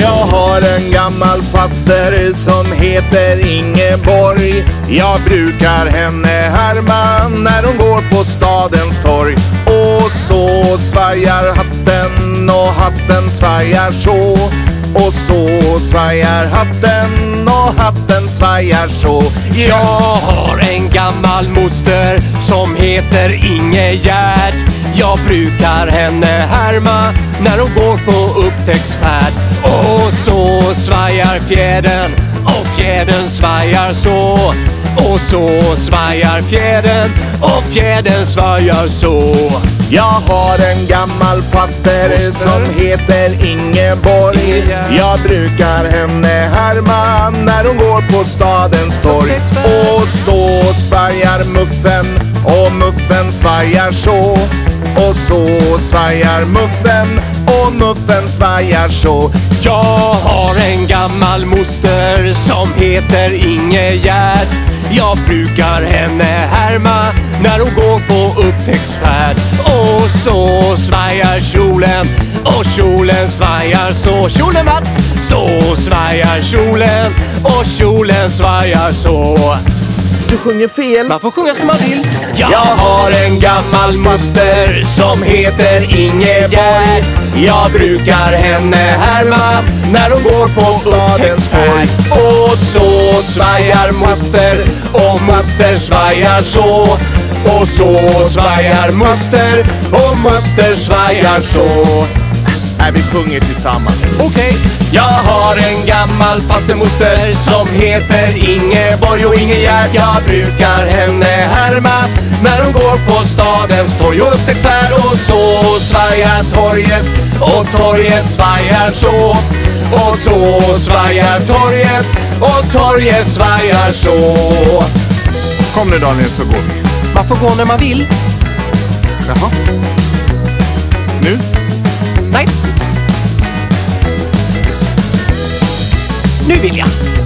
Jag har en gammal faster som heter Ingeborg. Jag brukar henne härma när hon går på stadens torg. Och så svajar hatten och hatten svajar så. Och så svajar hatten och hatten svajar så. Jag har en gammal moster som heter Ingegärd. Jag brukar henne härma när hon går på upptäcktsfärd. Och så svajar fjädern och fjädern svajar så. Och så svajar fjädern och fjädern svajar så. Jag har en gammal faster som heter Ingeborg. Jag brukar henne härma när hon går på stadens torg. Och så svajar muffen och muffen svajar så. Och så svajar muffen och muffen svajar så. Jag har en gammal moster som heter Ingegärd. Jag brukar henne härma när hon går på upptäcktsfärd. Och så svajar kjolen och kjolen svajar så. Kjolen Mats! Så svajar kjolen och kjolen svajar så. Du sjunger fel. Man får sjunga som man vill. Jag har en gammal moster som heter Ingeborg. Jag brukar henne härma när hon går på stadens torg. Och så svajar moster och moster svajar så. Och så svajar moster och moster svajar så. Nej, vi sjunger tillsammans. Okej. Jag har en gammal fastemoster som heter Ingeborg och Ingegärd. Jag brukar henne härma när hon går på stadens torg och upptäcktsfärd. Och så svajar torget och torget svajar så. Och så svajar torget och torget svajar så. Kom nu Daniel så går vi. Man får gå när man vill. Jaha. 冰冰